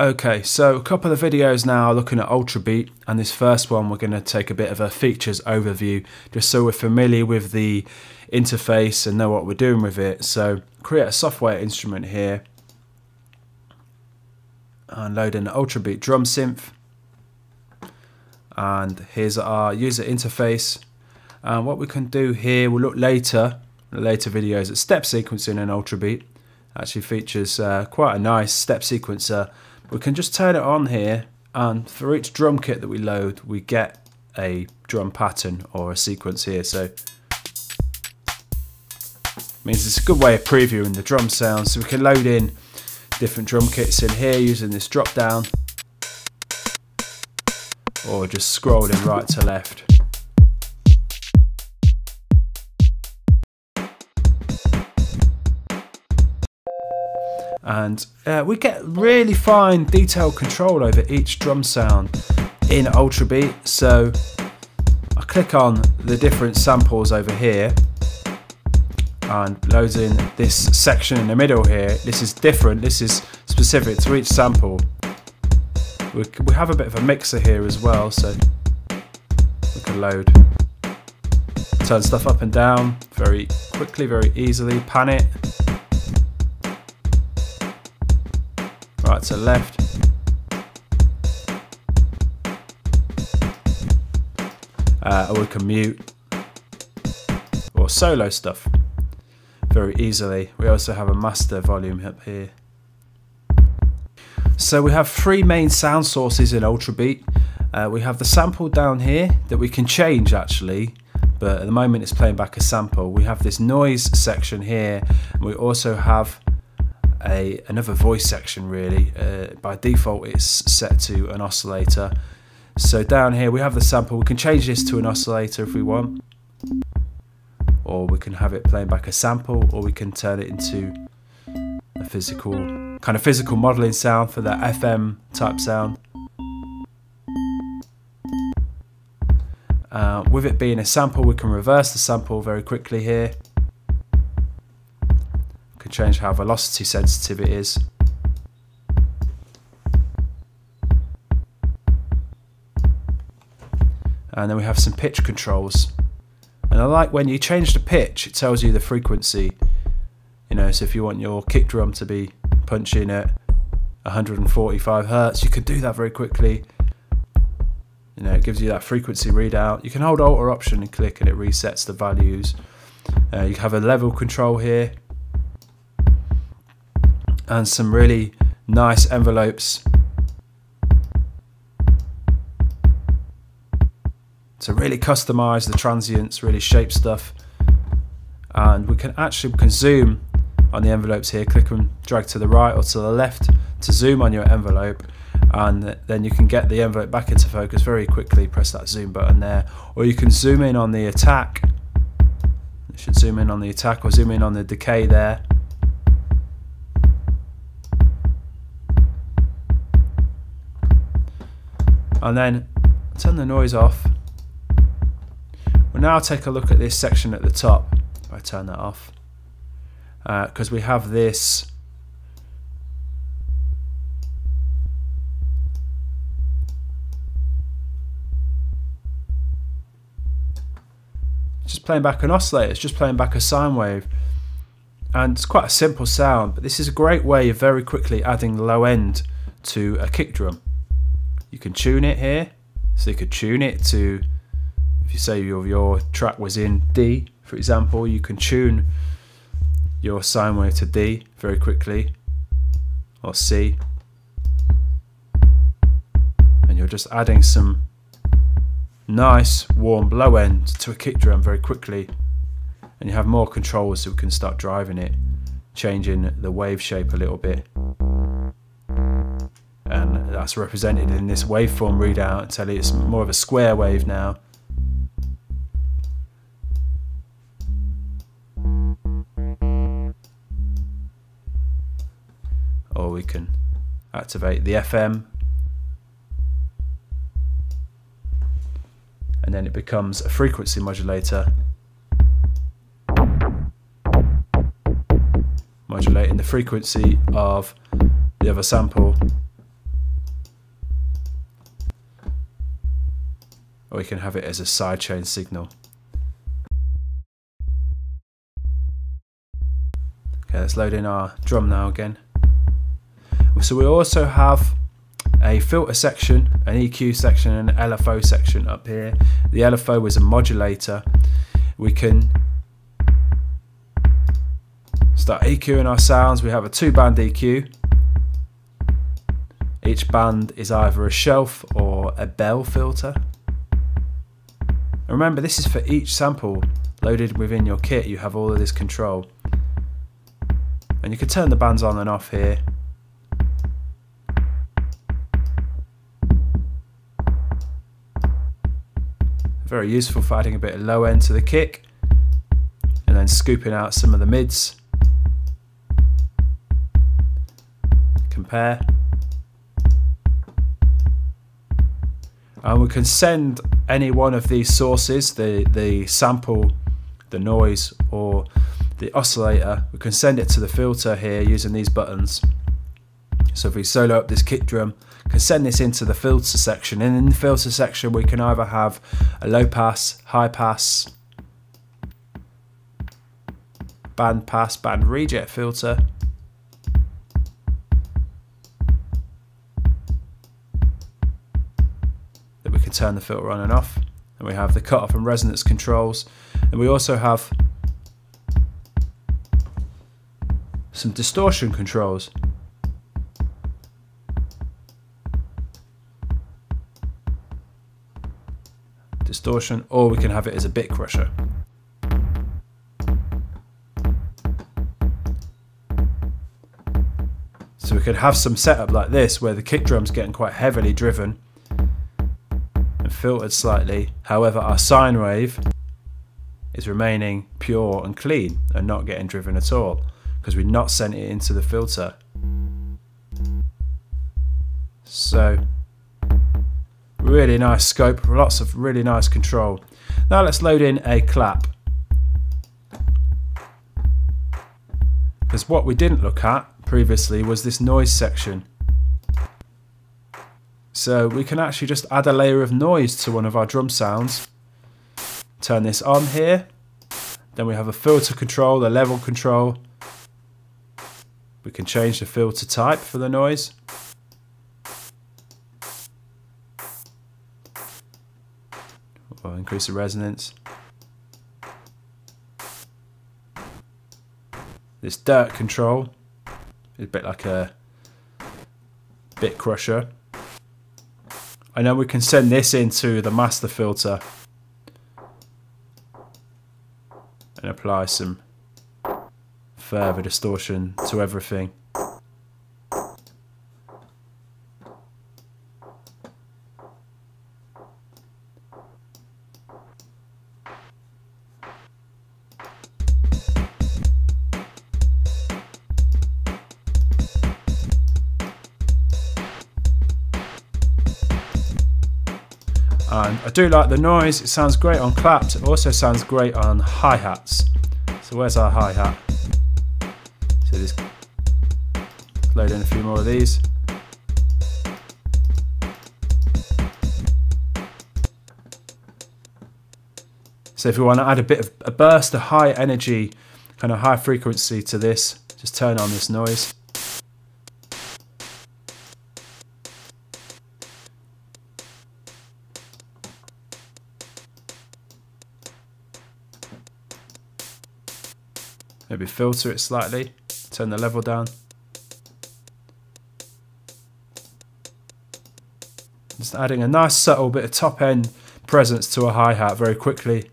Okay, so a couple of videos now looking at Ultrabeat, and this first one we're going to take a bit of a features overview, just so we're familiar with the interface and know what we're doing with it. So create a software instrument here, and load in the Ultrabeat drum synth, and here's our user interface. And what we can do here, we'll look later, later videos at step sequencing in Ultrabeat. Actually features uh, quite a nice step sequencer we can just turn it on here and for each drum kit that we load we get a drum pattern or a sequence here. So means it's a good way of previewing the drum sounds so we can load in different drum kits in here using this drop down or just scrolling right to left and uh, we get really fine detailed control over each drum sound in Ultrabeat. So I click on the different samples over here and loads in this section in the middle here. This is different, this is specific to each sample. We, we have a bit of a mixer here as well, so we can load. Turn stuff up and down very quickly, very easily, pan it, right to left. Uh, or we can mute or solo stuff very easily. We also have a master volume up here. So we have three main sound sources in Ultrabeat. Uh, we have the sample down here that we can change actually, but at the moment it's playing back a sample. We have this noise section here, and we also have a another voice section really. Uh, by default it's set to an oscillator. So down here we have the sample, we can change this to an oscillator if we want. Or we can have it playing back a sample or we can turn it into a physical, kind of physical modeling sound for that FM type sound. Uh, with it being a sample we can reverse the sample very quickly here can change how velocity sensitive it is. And then we have some pitch controls. And I like when you change the pitch, it tells you the frequency. You know, so if you want your kick drum to be punching at 145 hertz, you can do that very quickly. You know, it gives you that frequency readout. You can hold Alt or Option and click and it resets the values. Uh, you have a level control here and some really nice envelopes. To really customize the transients, really shape stuff. And we can actually we can zoom on the envelopes here, click and drag to the right or to the left to zoom on your envelope. And then you can get the envelope back into focus very quickly, press that zoom button there. Or you can zoom in on the attack, you should zoom in on the attack or zoom in on the decay there and then turn the noise off. We'll now take a look at this section at the top. I turn that off, because uh, we have this. just playing back an oscillator, it's just playing back a sine wave. And it's quite a simple sound, but this is a great way of very quickly adding low end to a kick drum you can tune it here. So you could tune it to, if you say your, your track was in D, for example, you can tune your sine wave to D very quickly, or C. And you're just adding some nice warm low end to a kick drum very quickly. And you have more controls so we can start driving it, changing the wave shape a little bit that's represented in this waveform readout. Tell you it's more of a square wave now. Or we can activate the FM and then it becomes a frequency modulator modulating the frequency of the other sample or we can have it as a sidechain signal. Okay, let's load in our drum now again. So we also have a filter section, an EQ section and an LFO section up here. The LFO is a modulator. We can start EQing our sounds. We have a two band EQ. Each band is either a shelf or a bell filter. And remember this is for each sample loaded within your kit you have all of this control. And you can turn the bands on and off here Very useful for adding a bit of low end to the kick and then scooping out some of the mids. Compare. And we can send any one of these sources, the, the sample, the noise, or the oscillator, we can send it to the filter here using these buttons. So if we solo up this kick drum, can send this into the filter section and in the filter section we can either have a low pass, high pass, band pass, band reject filter turn the filter on and off. And we have the cutoff and resonance controls. And we also have some distortion controls. Distortion, or we can have it as a bit crusher. So we could have some setup like this where the kick drum's getting quite heavily driven filtered slightly. However, our sine wave is remaining pure and clean and not getting driven at all because we've not sent it into the filter. So Really nice scope, lots of really nice control. Now let's load in a clap. Because what we didn't look at previously was this noise section. So we can actually just add a layer of noise to one of our drum sounds. Turn this on here. Then we have a filter control, a level control. We can change the filter type for the noise. or increase the resonance. This dirt control is a bit like a bit crusher. I know we can send this into the master filter and apply some further distortion to everything. And I do like the noise, it sounds great on claps, it also sounds great on hi-hats. So where's our hi-hat? So this load in a few more of these. So if we want to add a bit of a burst, a high energy, kind of high frequency to this, just turn on this noise. Filter it slightly, turn the level down. Just adding a nice subtle bit of top end presence to a hi-hat very quickly.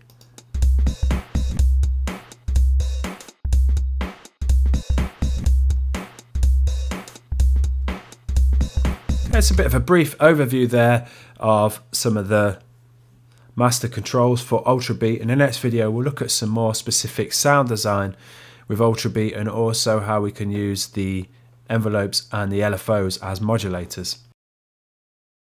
It's a bit of a brief overview there of some of the master controls for Ultrabeat. In the next video, we'll look at some more specific sound design with Ultrabeat and also how we can use the envelopes and the LFOs as modulators.